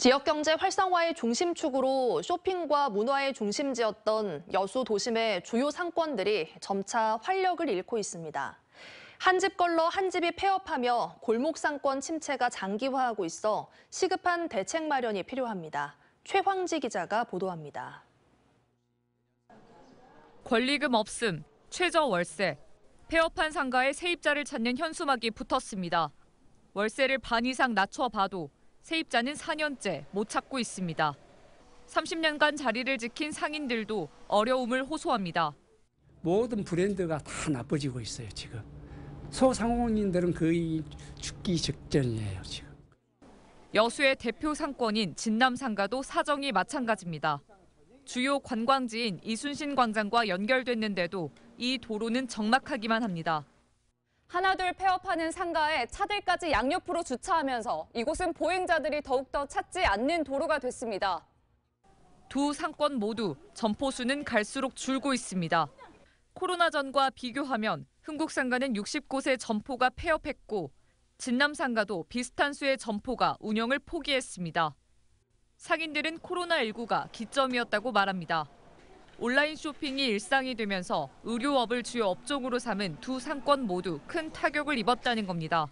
지역 경제 활성화의 중심축으로 쇼핑과 문화의 중심지였던 여수 도심의 주요 상권들이 점차 활력을 잃고 있습니다. 한 집 걸러 한 집이 폐업하며 골목 상권 침체가 장기화하고 있어 시급한 대책 마련이 필요합니다. 최황지 기자가 보도합니다. 권리금 없음, 최저 월세, 폐업한 상가에 세입자를 찾는 현수막이 붙었습니다. 월세를 반 이상 낮춰봐도 세입자는 4년째 못 찾고 있습니다. 30년간 자리를 지킨 상인들도 어려움을 호소합니다. 모든 브랜드가 다 나빠지고 있어요, 지금. 소상공인들은 거의 죽기 직전이에요, 지금. 여수의 대표 상권인 진남 상가도 사정이 마찬가지입니다. 주요 관광지인 이순신 광장과 연결됐는데도 이 도로는 적막하기만 합니다. 하나둘 폐업하는 상가에 차들까지 양옆으로 주차하면서 이곳은 보행자들이 더욱더 찾지 않는 도로가 됐습니다. 두 상권 모두 점포 수는 갈수록 줄고 있습니다. 코로나 전과 비교하면 흥국 상가는 60곳의 점포가 폐업했고 진남 상가도 비슷한 수의 점포가 운영을 포기했습니다. 상인들은 코로나19가 기점이었다고 말합니다. 온라인 쇼핑이 일상이 되면서 의료업을 주요 업종으로 삼은 두 상권 모두 큰 타격을 입었다는 겁니다.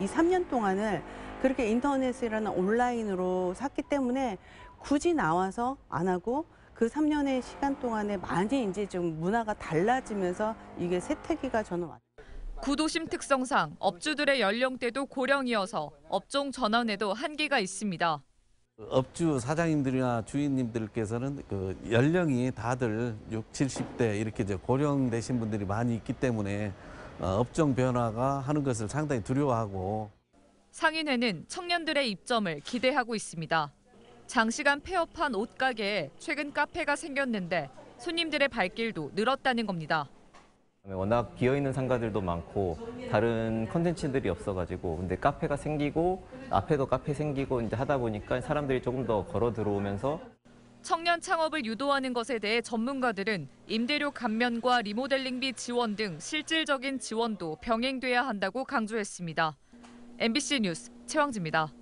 이 3년 동안을 그렇게 인터넷이라는 온라인으로 샀기 때문에 굳이 나와서 안 하고 그 3년의 시간 동안에 많이 이제 좀 문화가 달라지면서 이게 세태기가 저는 왔 구도심 특성상 업주들의 연령대도 고령이어서 업종 전환에도 한계가 있습니다. 업주 사장님들이나 주인님들께서는 그 연령이 다들 6, 70대 이렇게 이제 고령 되신 분들이 많이 있기 때문에 어, 업종 변화가 하는 것을 상당히 두려워하고 상인회는 청년들의 입점을 기대하고 있습니다. 장시간 폐업한 옷가게에 최근 카페가 생겼는데 손님들의 발길도 늘었다는 겁니다. 워낙 비어있는 상가들도 많고 다른 컨텐츠들이 없어가지고 근데 카페가 생기고 앞에도 카페 생기고 이제 하다 보니까 사람들이 조금 더 걸어 들어오면서 청년 창업을 유도하는 것에 대해 전문가들은 임대료 감면과 리모델링비 지원 등 실질적인 지원도 병행돼야 한다고 강조했습니다. MBC 뉴스 최왕지입니다.